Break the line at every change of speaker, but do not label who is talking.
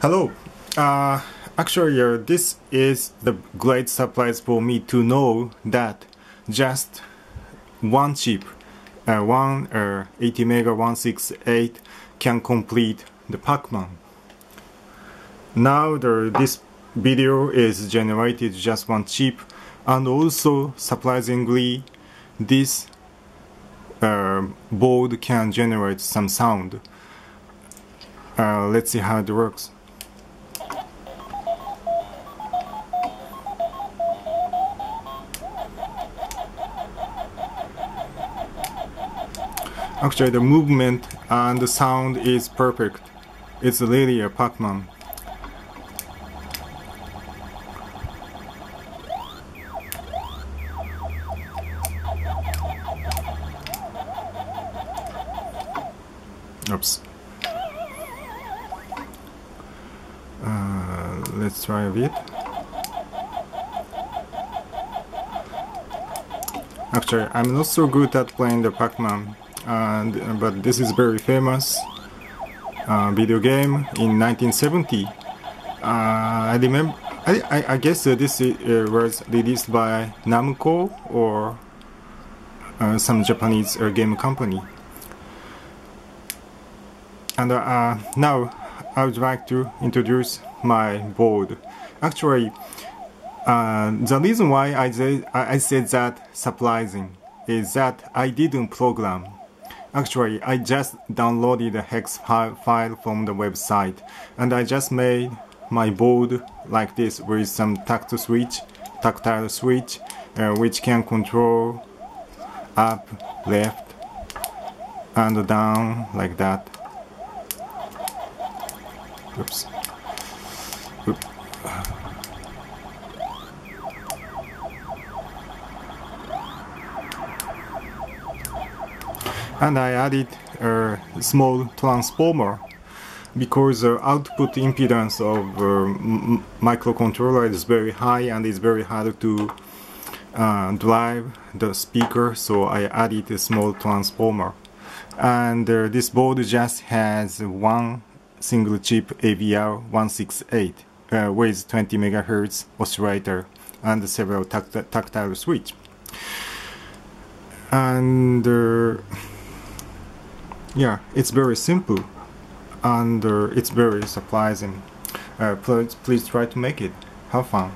Hello. Uh, actually, uh, this is the great surprise for me to know that just one chip, uh, one uh, AT 168 can complete the Pac-Man. Now the, this video is generated just one chip and also surprisingly this uh, board can generate some sound. Uh, let's see how it works. Actually, the movement and the sound is perfect. It's really a Pac-Man. Oops. Uh, let's try a bit. Actually, I'm not so good at playing the Pac-Man and but this is very famous uh, video game in 1970. Uh, I remember. I, I, I guess uh, this uh, was released by Namco or some Japanese game company. And now I would like to introduce my board. Actually, uh, the reason why I, I said that surprising is that I didn't program Actually, I just downloaded the hex file from the website and I just made my board like this with some tactile switch, tactile switch, uh, which can control up, left, and down like that. Oops. Oops. And I added a small transformer because the output impedance of uh, microcontroller is very high and it's very hard to uh, drive the speaker. So I added a small transformer. And uh, this board just has one single chip AVR 168 uh, with 20 megahertz oscillator and several tact tactile switch. And uh, yeah it's very simple. And it's very surprising. Uh, please, please try to make it. Have fun